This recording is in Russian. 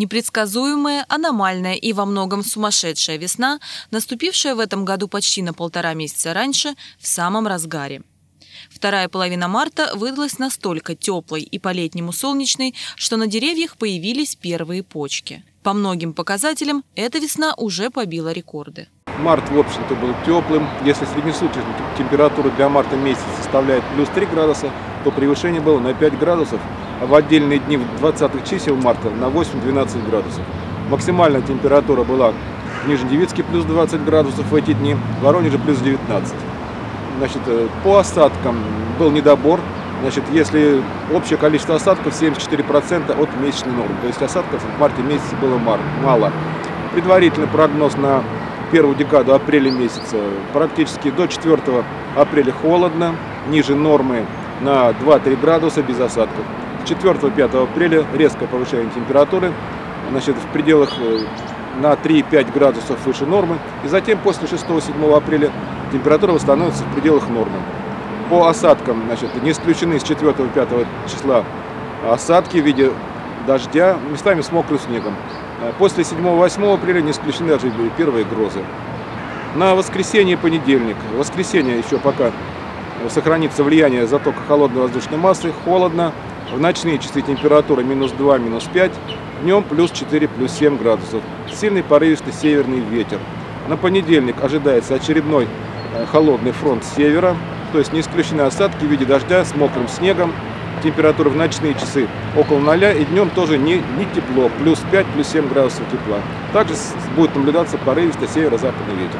Непредсказуемая, аномальная и во многом сумасшедшая весна, наступившая в этом году почти на полтора месяца раньше, в самом разгаре. Вторая половина марта выдалась настолько теплой и по-летнему солнечной, что на деревьях появились первые почки. По многим показателям эта весна уже побила рекорды. Март, в общем-то, был теплым. Если среднесуточная температура для марта месяца составляет плюс 3 градуса, то превышение было на 5 градусов, в отдельные дни 20 чисел марта на 8-12 градусов. Максимальная температура была в Нижнедевицке плюс 20 градусов в эти дни, в Воронеже плюс 19. Значит, э, по осадкам был недобор. Значит, если общее количество осадков 74% от месячной нормы, то есть осадков в марте месяце было мало. Предварительный прогноз на первую декаду апреля месяца практически до 4 апреля холодно, ниже нормы на 2-3 градуса без осадков. С 4-5 апреля резкое повышение температуры, значит, в пределах э, на 3-5 градусов выше нормы. И затем после 6-7 апреля температура восстановится в пределах нормы. По осадкам, значит, не исключены с 4-5 числа осадки в виде дождя, местами с мокрым снегом. Э, после 7-8 апреля не исключены даже первые грозы. На воскресенье и понедельник, воскресенье еще пока сохранится влияние затока холодной воздушной массы, холодно, в ночные часы температура минус 2, минус 5, днем плюс 4, плюс 7 градусов. Сильный порывистый северный ветер. На понедельник ожидается очередной э, холодный фронт с севера, то есть не исключены осадки в виде дождя с мокрым снегом. Температура в ночные часы около 0 и днем тоже не, не тепло, плюс 5, плюс 7 градусов тепла. Также будет наблюдаться порывистый северо-западный ветер.